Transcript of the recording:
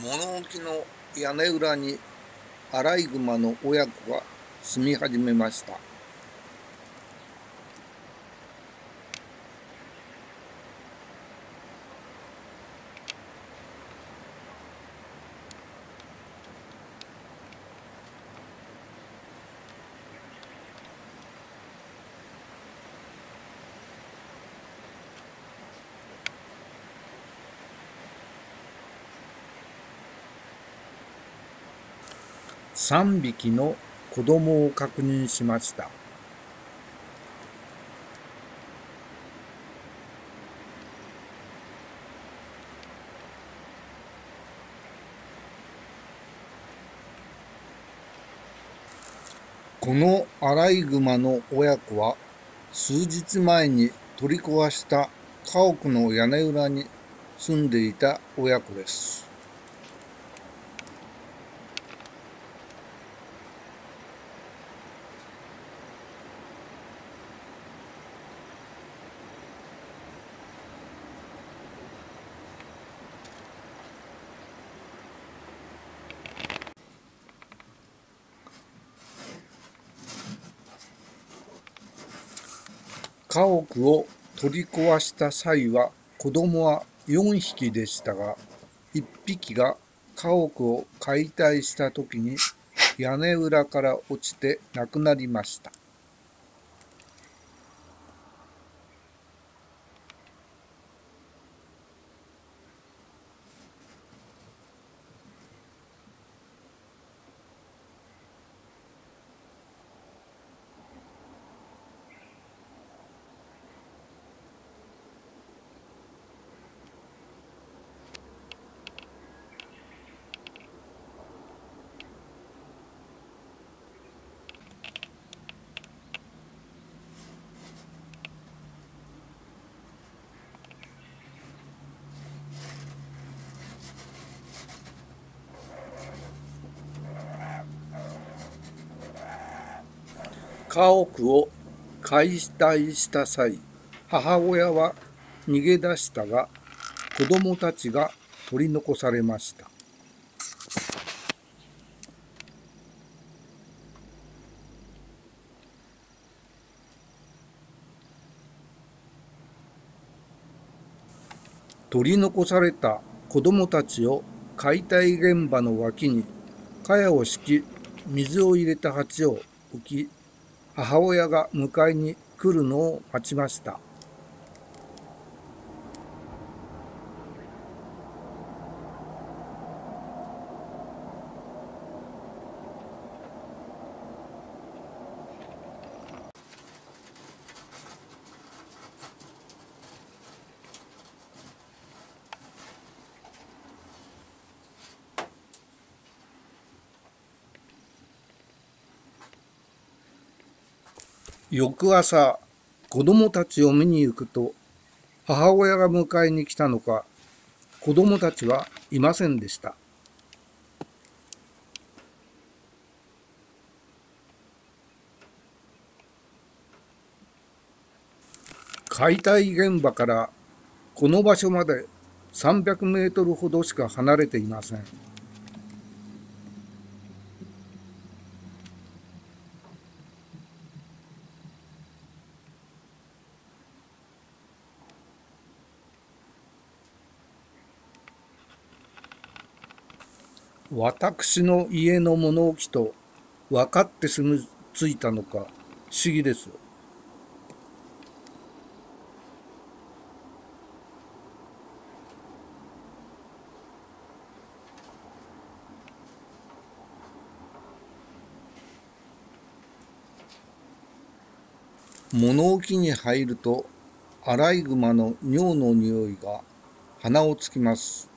物置の屋根裏にアライグマの親子が住み始めました。3匹の子供を確認しました。このアライグマの親子は数日前に取り壊した家屋の屋根裏に住んでいた親子です。家屋を取り壊した際は子供は4匹でしたが1匹が家屋を解体した時に屋根裏から落ちて亡くなりました。家屋を解体した際母親は逃げ出したが子供たちが取り残されました。取り残された子供たちを解体現場の脇に茅を敷き水を入れた鉢を置き母親が迎えに来るのを待ちました。翌朝子供たちを見に行くと母親が迎えに来たのか子供たちはいませんでした解体現場からこの場所まで300メートルほどしか離れていません。私の家の物置と分かって住み着いたのか不思議ですよ。物置に入るとアライグマの尿の匂いが鼻をつきます。